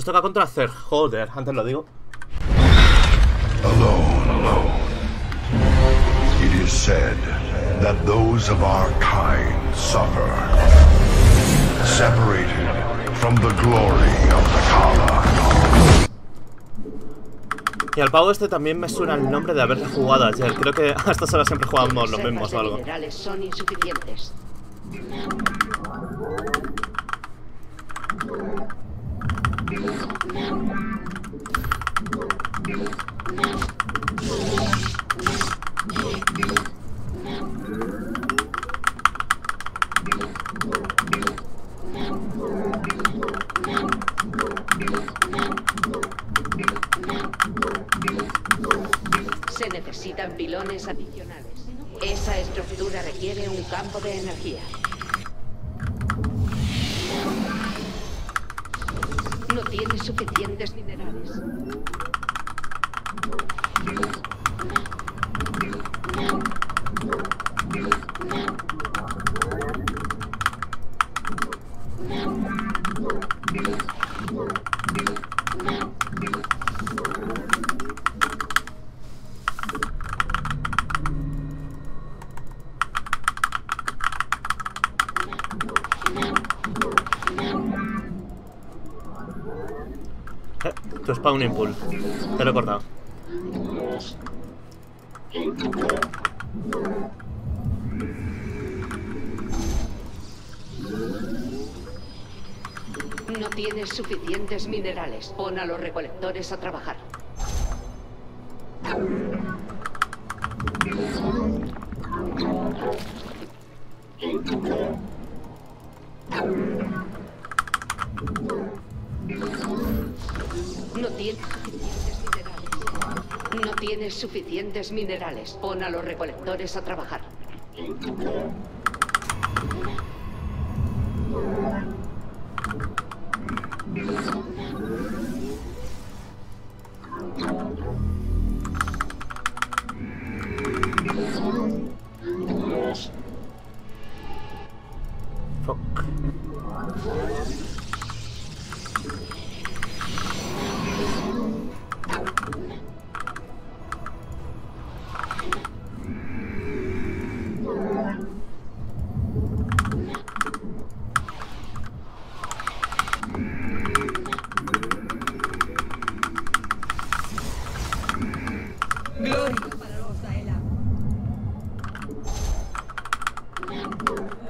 Nos toca contra hacer. Joder, antes lo digo. Alone, alone. It is said that those of our kind suffer. Separated from the glory of the Kala. Y al pavo este también me suena el nombre de haberle jugado ayer. Creo que a estas horas siempre jugamos los mismos o algo. Los minerales son insuficientes. Necesitan pilones adicionales. Esa estructura requiere un campo de energía. No tiene suficientes minerales. Tu spawning pool. Te lo he cortado. No tienes suficientes minerales. Pon a los recolectores a trabajar. Suficientes minerales. Pon a los recolectores a trabajar.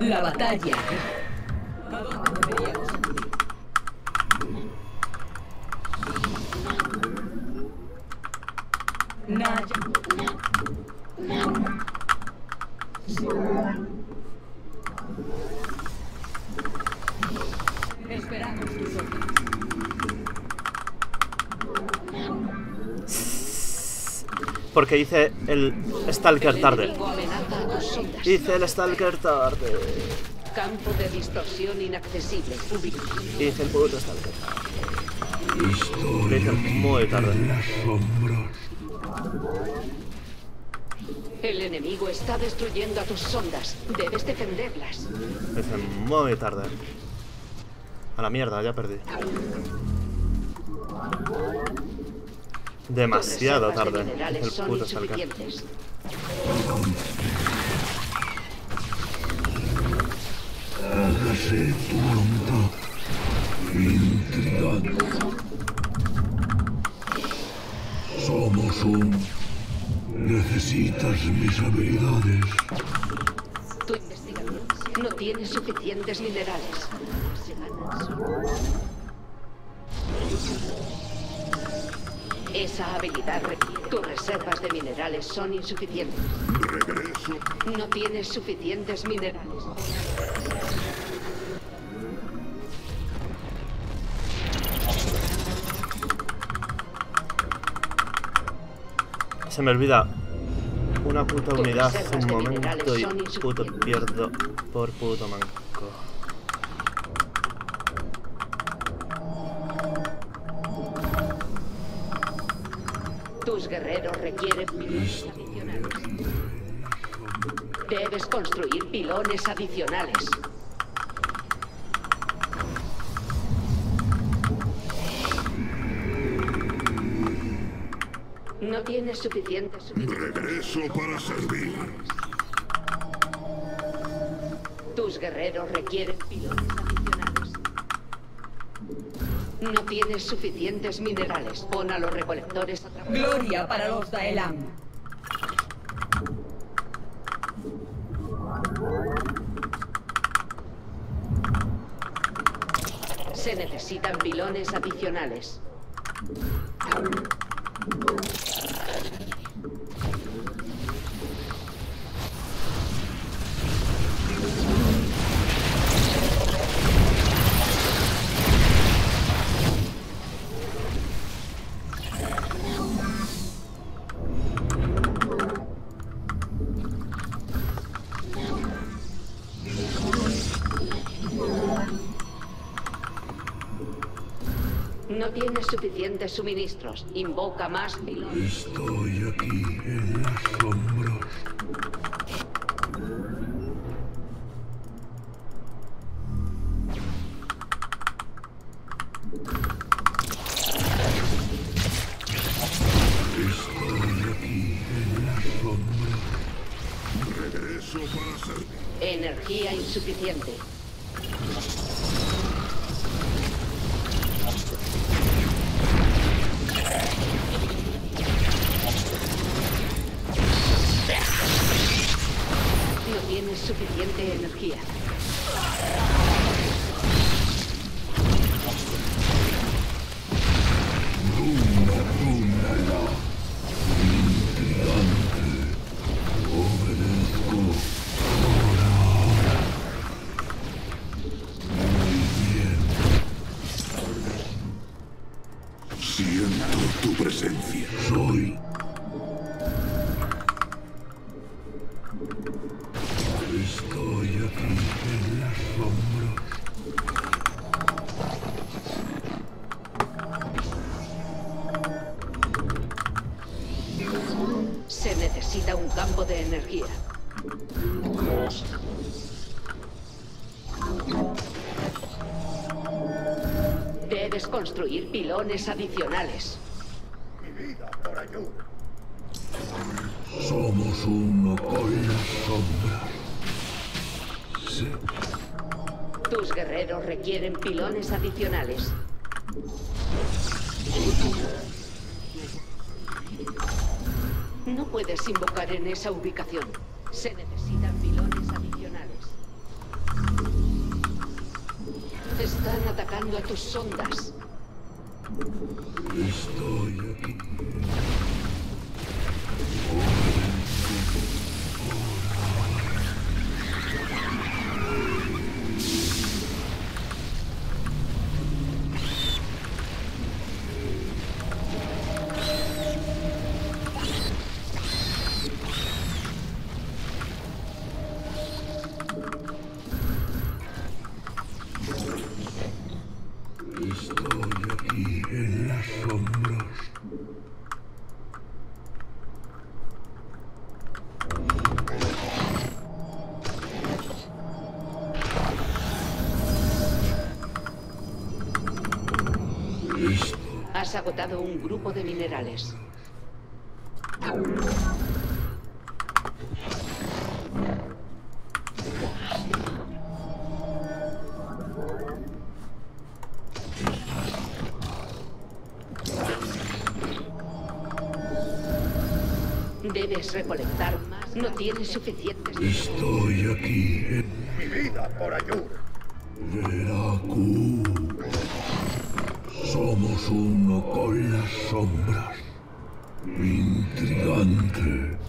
La batalla. ¿A dónde deberíamos acudir? Naya. Esperamos tus órdenes. Porque hice el Stalker tarde. Sondas. Hice el Stalker tarde. Campo de distorsión inaccesible. Hice el puto Stalker Lo hice muy tarde. El enemigo está destruyendo a tus sondas. Debes defenderlas. Hice muy tarde. A la mierda, ya perdí. Demasiado tarde. El puto Stalker. Insuficientes. Hágase tu voluntad. Intrigante. Somos un... Necesitas mis habilidades. Tu investigación no tiene suficientes minerales. Esa habilidad requiere. Tus reservas de minerales son insuficientes. Regreso. No tienes suficientes minerales. Se me olvida una puta unidad un momento y puto pierdo por puto manco. Tus guerreros requieren pilones adicionales. Debes construir pilones adicionales. No tienes suficientes suministros. Regreso para servir. Tus guerreros requieren pilones adicionales. No tienes suficientes minerales. Pon a los recolectores a trabajar. Gloria para los Daelan. Se necesitan pilones adicionales. Tienes suficientes suministros. Invoca más pilones. Estoy aquí en las sombras. Estoy aquí en las sombras. Regreso para servir. Energía insuficiente. Suficiente Construir pilones adicionales. Somos uno con las sombras. Sí. Tus guerreros requieren pilones adicionales. No puedes invocar en esa ubicación. Se necesitan pilones Están atacando a tus sondas. Estoy aquí. En las sombras. Has agotado un grupo de minerales. Debes recolectar más. No tienes suficientes. estoy aquí en Mi vida por ayuda. Veracu. Somos uno con las sombras. Intrigante.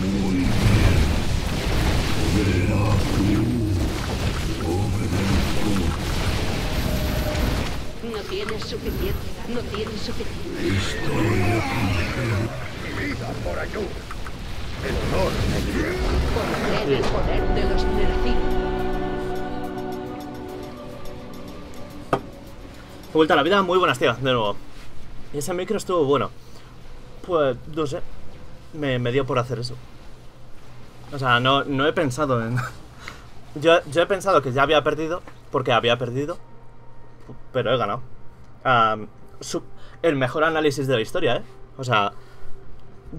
Muy bien. Veracu. Obedezco. No tienes suficiente. No tienes suficiente. Mi vida por ayuda. El honor me. Conocer el poder de los Nerfim. Vuelta a la vida, muy buenas, tío, de nuevo. Ese micro estuvo bueno. Pues, no sé. Me, me dio por hacer eso. O sea, no, no he pensado en... Yo, yo he pensado que ya había perdido, porque había perdido, pero he ganado. El mejor análisis de la historia, ¿eh? O sea,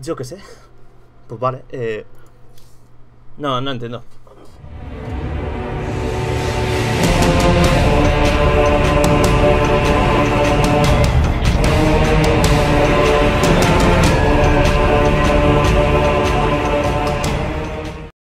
yo qué sé. Pues vale, eh... No, no entiendo.